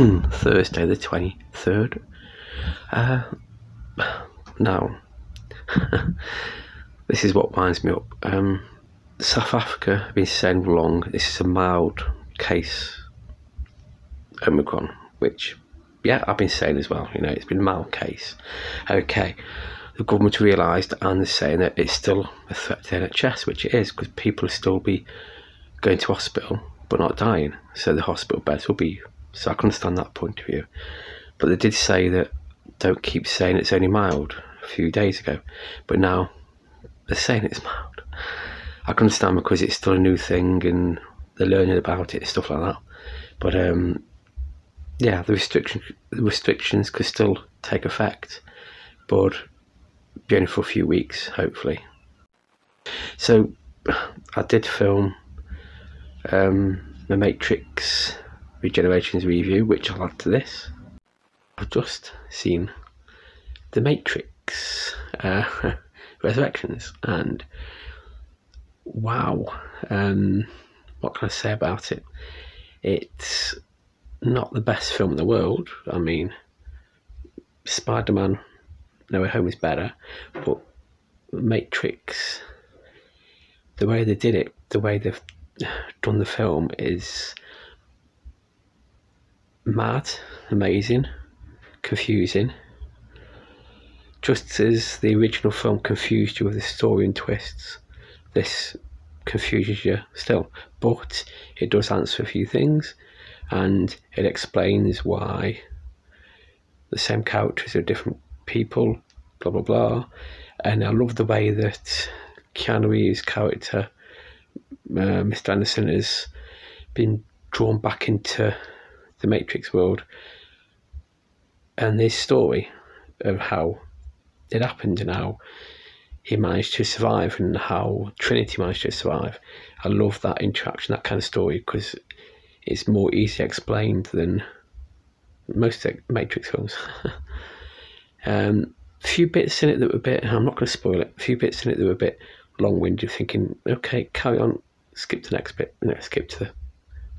Thursday, the 23rd. Uh, now, this is what winds me up. Um, South Africa have been saying long this is a mild case, Omicron, which, yeah, I've been saying as well, you know, it's been a mild case. Okay, the government realised and they're saying that it's still a threat to NHS, which it is, because people will still be going to hospital but not dying, so the hospital beds will be. So I can understand that point of view. But they did say that don't keep saying it's only mild a few days ago, but now they're saying it's mild. I can understand because it's still a new thing and they're learning about it, and stuff like that. But um, yeah, the restriction the restrictions could still take effect, but be only for a few weeks, hopefully. So I did film um, the Matrix Regenerations review, which I'll add to this. I've just seen the Matrix uh, Resurrections, and wow, um, what can I say about it? It's not the best film in the world. I mean, Spider Man No Way Home is better, but Matrix, the way they did it, the way they've done the film is mad, amazing, confusing. Just as the original film confused you with the story and twists, this confuses you still. But it does answer a few things and it explains why the same characters are different people, blah blah blah. And I love the way that Keanu Reeves' character uh, Mr. Anderson has been drawn back into the Matrix world and this story of how it happened and how he managed to survive and how Trinity managed to survive. I love that interaction, that kind of story, because it's more easily explained than most Matrix films. um, a few bits in it that were a bit, I'm not going to spoil it, a few bits in it that were a bit long winded, thinking, okay, carry on, skip to the next bit, you know, skip to the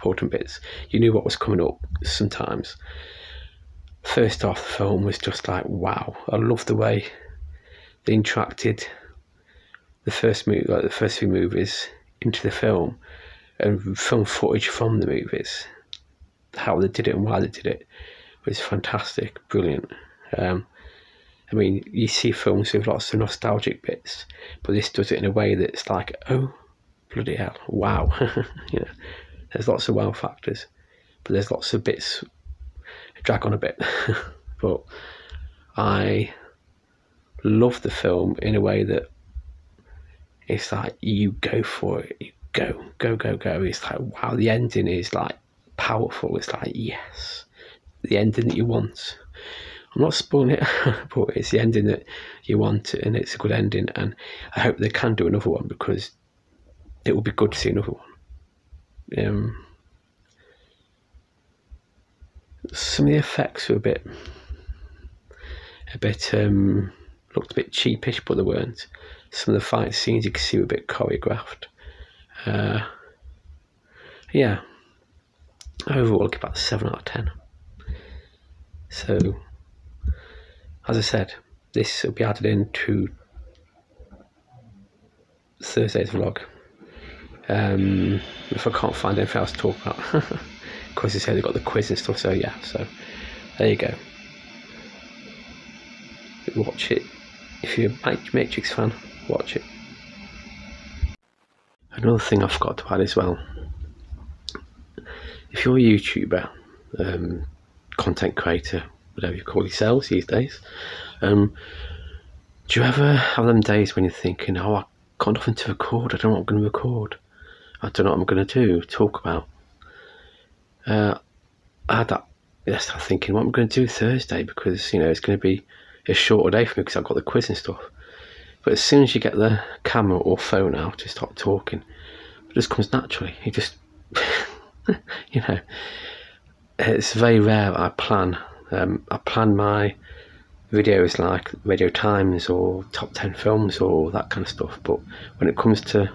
important bits. You knew what was coming up sometimes. First off, the film was just like, wow. I love the way they interacted the first movie, like the first few movies, into the film and film footage from the movies. How they did it and why they did it was fantastic, brilliant. Um, I mean, you see films with lots of nostalgic bits, but this does it in a way that's like, oh, bloody hell, wow. you know, there's lots of wow factors, but there's lots of bits drag on a bit. but I love the film in a way that it's like you go for it, you go, go, go, go. It's like wow, the ending is like powerful. It's like yes, the ending that you want. I'm not spoiling it, but it's the ending that you want, and it's a good ending. And I hope they can do another one because it will be good to see another one. Um, some of the effects were a bit, a bit um, looked a bit cheapish, but they weren't. Some of the fight scenes you could see were a bit choreographed. Uh, yeah, overall, I'll give about seven out of ten. So, as I said, this will be added into Thursday's vlog. Um, if I can't find anything else to talk about, because they say they've got the quiz and stuff. So yeah, so there you go. Watch it if you're a Matrix fan. Watch it. Another thing I forgot to add as well. If you're a YouTuber, um, content creator, whatever you call yourselves these days, um, do you ever have them days when you're thinking, "Oh, I got nothing to record. I don't know what I'm going to record." I don't know what I'm going to do, talk about. Uh, I had that yesterday thinking, what am I going to do Thursday? Because, you know, it's going to be a shorter day for me because I've got the quiz and stuff. But as soon as you get the camera or phone out to start talking, it just comes naturally. You just, you know, it's very rare I plan. Um, I plan my videos like Radio Times or top 10 films or that kind of stuff. But when it comes to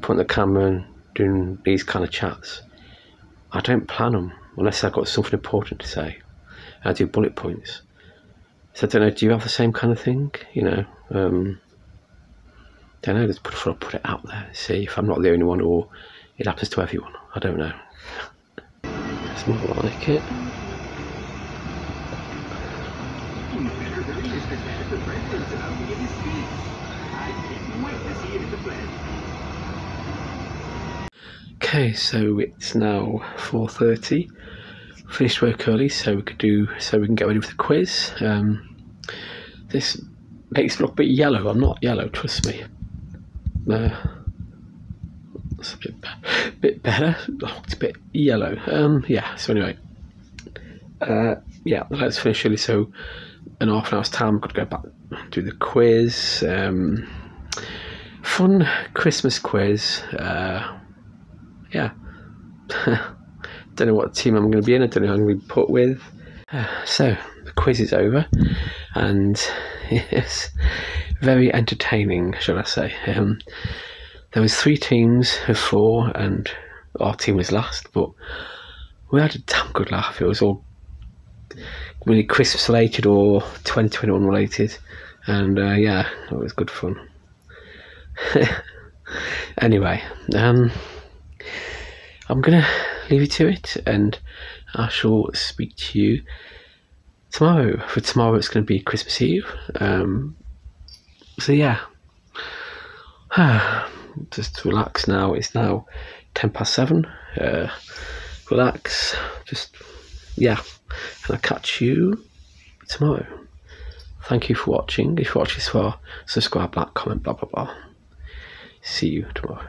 putting the camera and doing these kind of chats, I don't plan them. unless I've got something important to say. I do bullet points. So I don't know. Do you have the same kind of thing? You know, um, don't know. Just put, put it out there. See if I'm not the only one, or it happens to everyone. I don't know. It's more like it. Okay, so it's now 4.30. Finished work early so we could do so we can get ready for the quiz. Um, this makes me look a bit yellow. I'm not yellow, trust me. Uh, it's a bit, bit better. It's a bit yellow. Um, yeah, so anyway. Uh, yeah, let's finish early so in half an hour's time, I've to go back do the quiz. Um, fun Christmas quiz. Uh, yeah. don't know what team I'm going to be in. I don't know who I'm going to be put with. So the quiz is over, and it's very entertaining, shall I say? Um, there was three teams of four, and our team was last, but we had a damn good laugh. It was all really Christmas related or 2021 related, and uh, yeah, it was good fun. anyway, um, I'm gonna leave you to it, and I shall speak to you tomorrow. For tomorrow, it's going to be Christmas Eve. Um, so yeah, just relax now. It's now ten past seven. Uh, relax. Just yeah, and I'll catch you tomorrow. Thank you for watching. If you watch this far, subscribe, like, comment, blah blah blah. See you tomorrow.